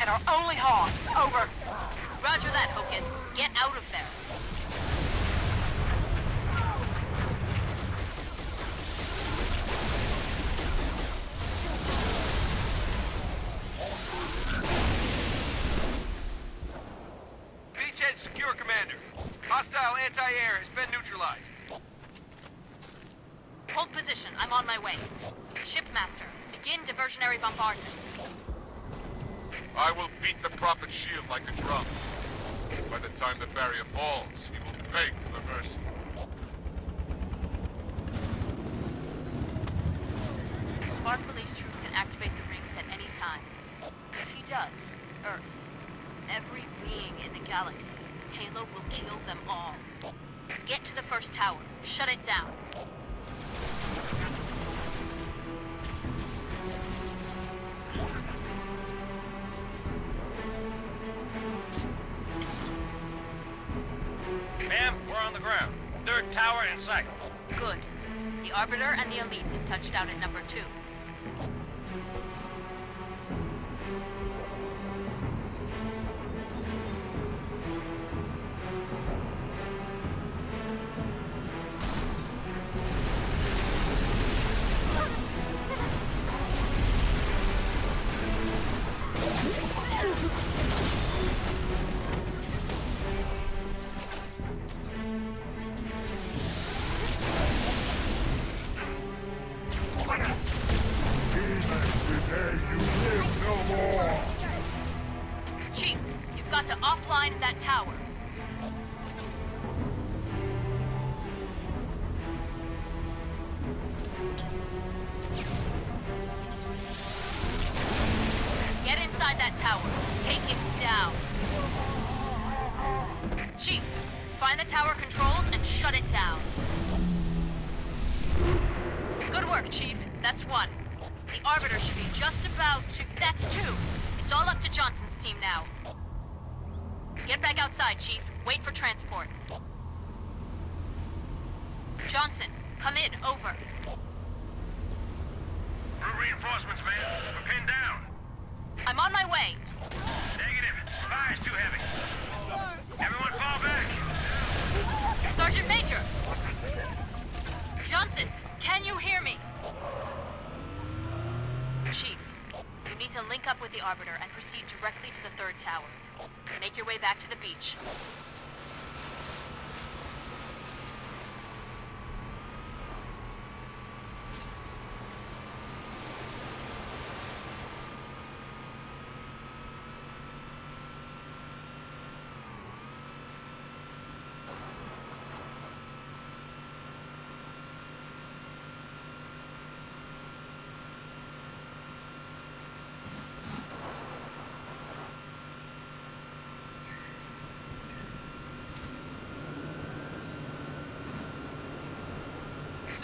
and our only hog. Over. Roger that, Hocus. Get out of there. Beachhead secure, Commander. Hostile anti-air has been neutralized. Hold position. I'm on my way. Shipmaster, begin diversionary bombardment. I will beat the Prophet's shield like a drum. By the time the barrier falls, he will beg for mercy. Spark believes Truth can activate the rings at any time. If he does, Earth, every being in the galaxy, Halo will kill them all. Get to the first tower. Shut it down. Tower in sight. Good. The Arbiter and the Elites have touched out at number two. Got to offline that tower. Get inside that tower. Take it down. Chief, find the tower controls and shut it down. Good work, Chief. That's one. The Arbiter should be just about to... That's two. It's all up to Johnson's team now. Get back outside, Chief. Wait for transport. Johnson, come in. Over. We're reinforcements, man. We're pinned down. I'm on my way. Negative. Fire's too heavy. Everyone fall back. Sergeant Major! Johnson, can you hear me? Chief, you need to link up with the Arbiter and proceed directly to the third tower. Make your way back to the beach.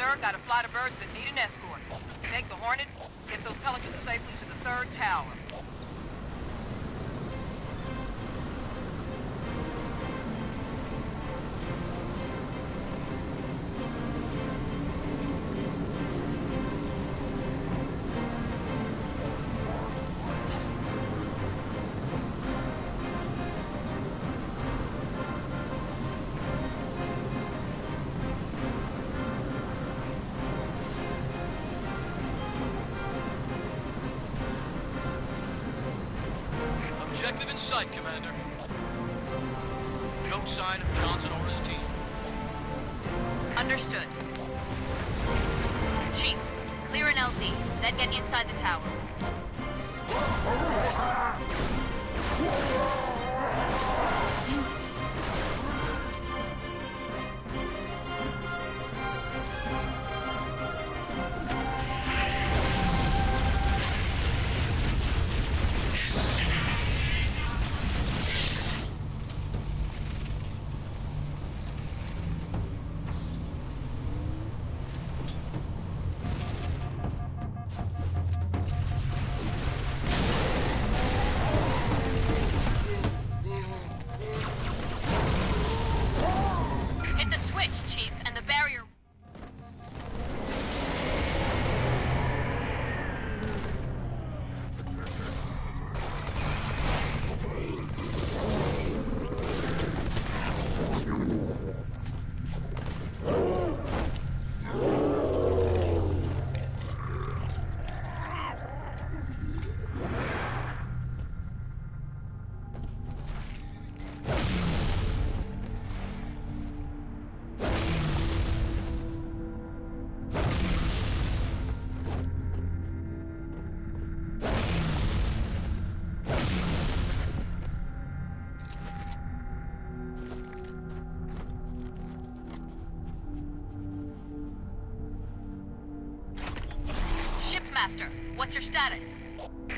Sir, got a flight of birds that need an escort. Take the Hornet, get those Pelicans safely to the third tower. sight, Commander. No sign of Johnson or his team. Understood. Chief, clear an LZ, then get inside the tower. Faster. What's your status?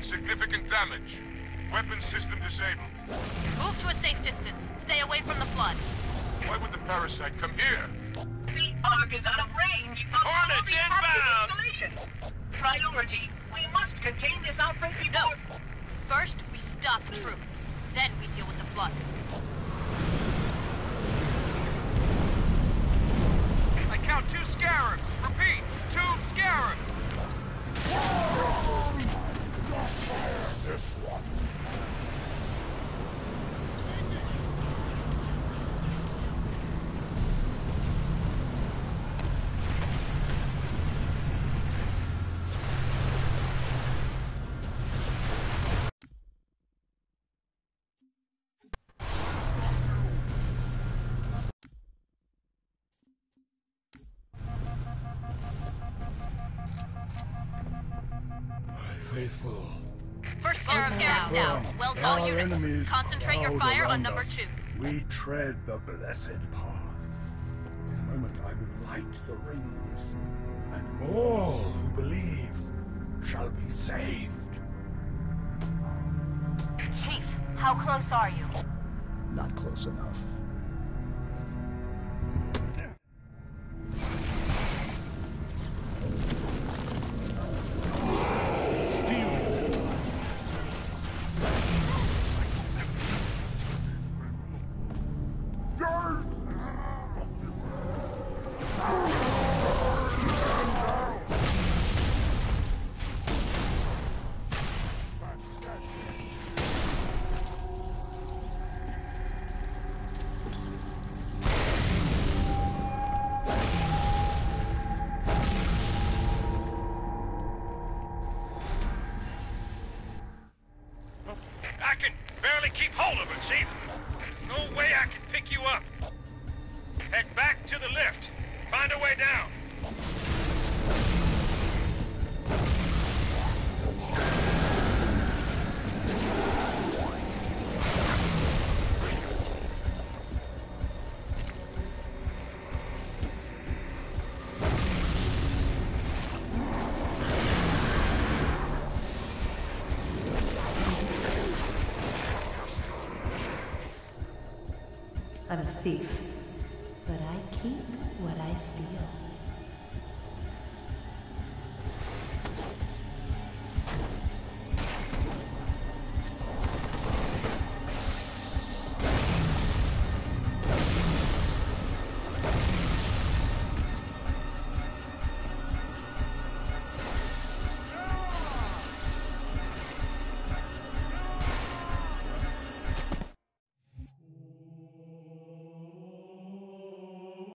Significant damage. Weapon system disabled. Move to a safe distance. Stay away from the flood. Why would the parasite come here? The Ark is out of range of all Hornets the active inbound! installations. Priority, we must contain this outbreak before... No. First, we stop Truth. Then we deal with the flood. I count two scarabs. Repeat, two scarabs. This one. Faithful. First Scarab Scarab's down. Well to all Our units. Concentrate your fire on number us. two. We tread the blessed path. In a moment I will light the rings, and all who believe shall be saved. Chief, how close are you? Not close enough. Keep hold of her, Chief. No way I can pick you up. Head back to the lift. Find a way down. I'm a thief, but I keep what I steal.